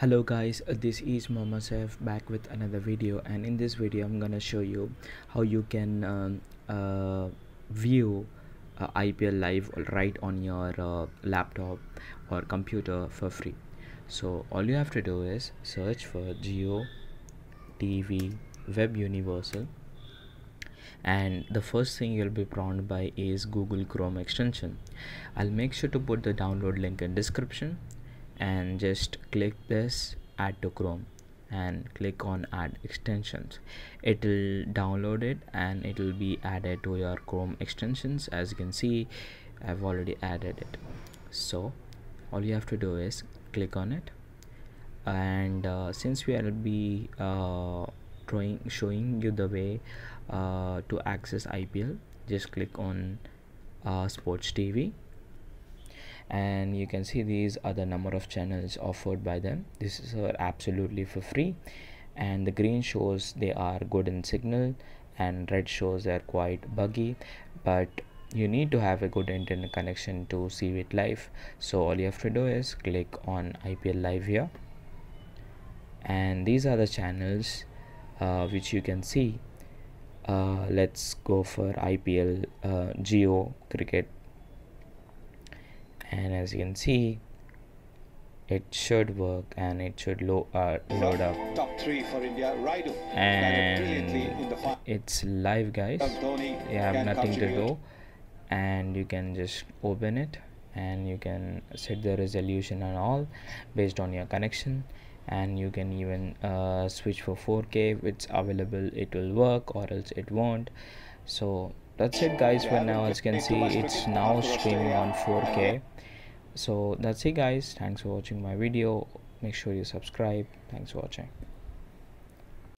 hello guys. Uh, this is Saif back with another video and in this video I'm gonna show you how you can um, uh, view uh, IPL live right on your uh, laptop or computer for free. So all you have to do is search for Jio TV Web Universal and the first thing you'll be prompted by is Google Chrome extension. I'll make sure to put the download link in description and just click this add to chrome and click on add extensions. It will download it and it will be added to your chrome extensions. As you can see i've already added it. So all you have to do is click on it. And uh, since we will be uh, drawing showing you the way uh, to access IPL just click on uh, sports TV and you can see these are the number of channels offered by them. This is absolutely for free. And the green shows they are good in signal and red shows they're quite buggy. But you need to have a good internet connection to see it live. So all you have to do is click on IPL live here. And these are the channels uh, which you can see. Uh, let's go for IPL uh, Jio cricket and as you can see it should work and it should lo uh, load up. top three for India and it's live guys. You have nothing to do. And you can just open it and you can set the resolution and all based on your connection. And you can even uh, switch for 4k if it's available it will work or else it won't. So that's it guys for now. As you can see it's now streaming on 4k so that's it guys. Thanks for watching my video. Make sure you subscribe. Thanks for watching